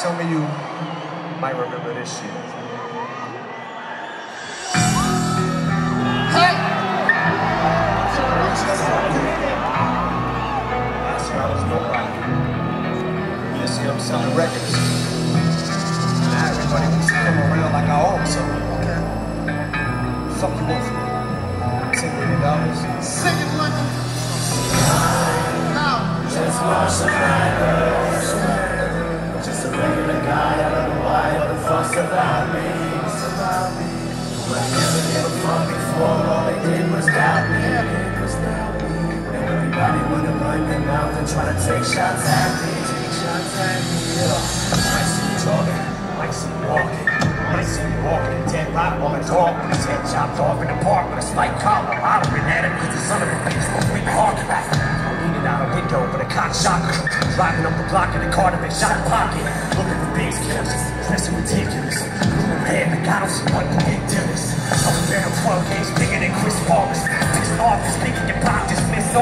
some of you might remember this shit. Last year I was no rock. This year I'm selling records. Now everybody wants to come around like I own something. Okay. Fuck you want? Ten million dollars? Sing it like a now. Just watch the try to take shots at me. Take shots at me. Might see you talking, might see walking. Might see walking dead rock on a dog with his head chopped off in the park with a spike collar. Hollering at him because the son of a bitch won't leave harking back. Leaning out a window with a cock. Driving up the block in the car to make shot pocket. Looking for base killers, dressing ridiculous. What the big deal is. Up there 12 games bigger than Chris Paulus. Pissed off, just thinking your pop just missed.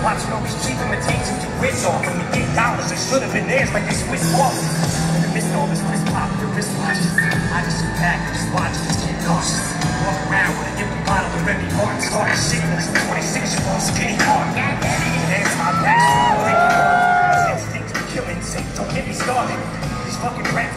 Watching all these cheap imitations get rich off when we get dollars. It should have been theirs like they Swiss. In the of all this wrist pop, the wrist watches. I just sit back and just watch this get nauseous. Walk around with an empty bottle of Remy Martin, starting shit when it's 26 year old skinny hard. Hands my back,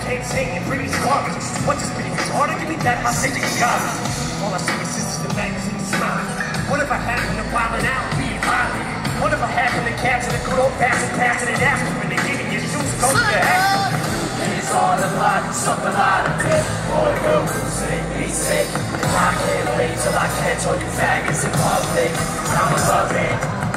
can't sing and bring me garbage. What just pretty retarded? Give me back my singing garbage. All I see is sisters in magazines smiling. What if I happen to wildin' out and be violent? What if I happen to capture the good old bastard passing it after when they give me your shoes go to head? And it's all a lot, something out of it. Boy, go say be sick. And I can't wait till I catch all you faggots in public. I'm above it.